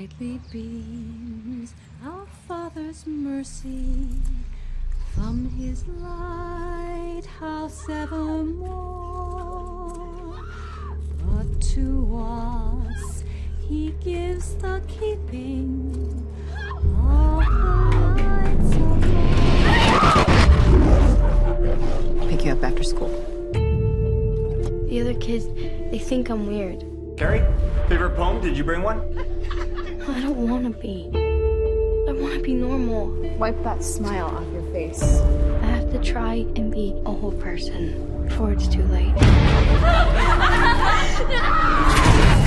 Brightly beams our Father's mercy from his lighthouse evermore. But to us he gives the keeping of heights above. Pick you up after school. The other kids, they think I'm weird. Carrie, favorite poem? Did you bring one? I don't want to be. I want to be normal. Wipe that smile off your face. I have to try and be a whole person before it's too late.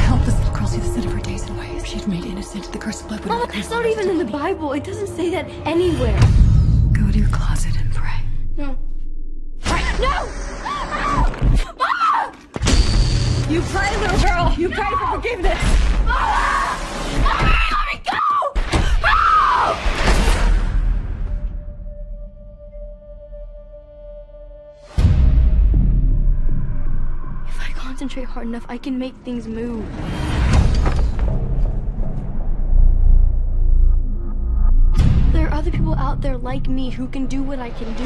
Help this little girl see the sin of her days and ways. She's made innocent. The curse of blood would Mama, not that's not even in the Bible. It doesn't say that anywhere. Go to your closet and pray. No. No! You pray, little girl. You pray for forgiveness. Let me go! If I concentrate hard enough, I can make things move. There are other people out there like me who can do what I can do.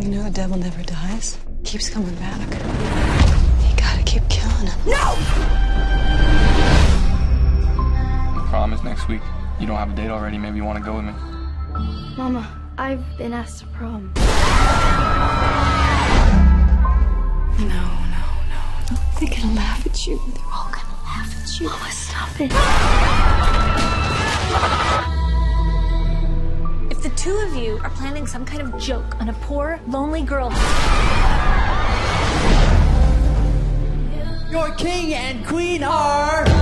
You know the devil never dies. Keeps coming back. You gotta keep killing him. Prom is next week. You don't have a date already. Maybe you want to go with me. Mama, I've been asked to prom. No, no, no. They're gonna laugh at you. They're all gonna laugh at you. Mama, stop it. If the two of you are planning some kind of joke on a poor, lonely girl, king and queen are.